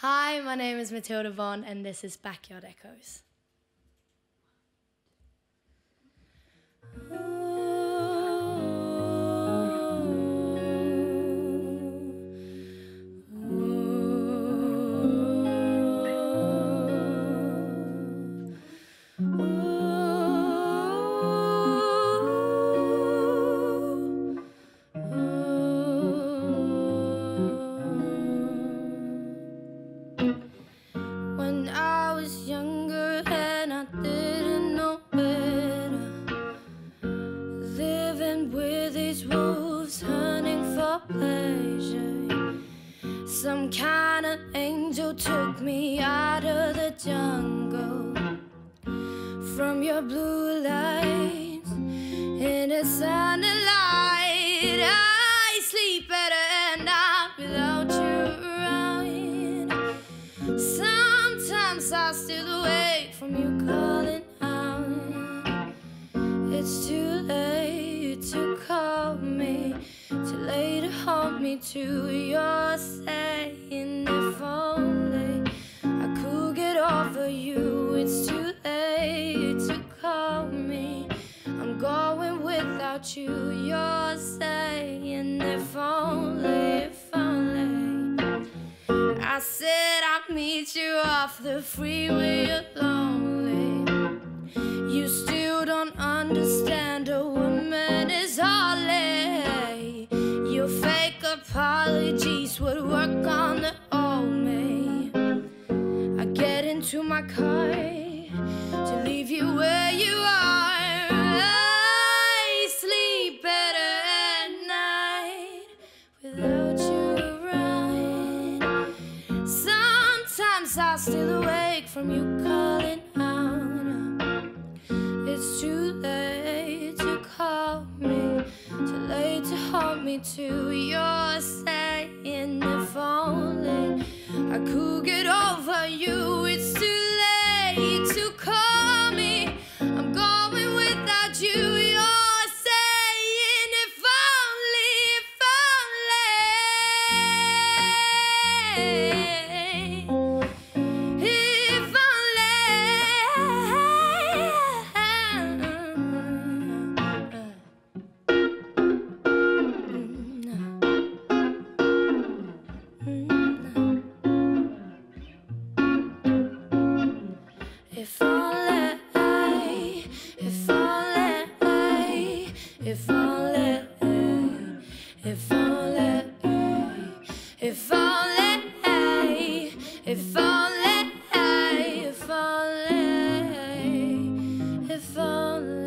Hi, my name is Matilda Bond, and this is Backyard Echoes. Wolves, hunting for pleasure. Some kind of angel took me out of the jungle from your blue lights in a sunlight. I sleep better at night without you around. Sometimes I still awake from you calling out. It's too late me to your saying. If only I could get over you. It's too late to call me. I'm going without you. You're saying, if only, if only. I said I'd meet you off the freeway lonely. Apologies would work on the old me. I get into my car to leave you where you are. I sleep better at night without you around. Sometimes I still awake from you calling hold me to your saying. If only I could get over you. only, if only, if only, if only, if only, if only.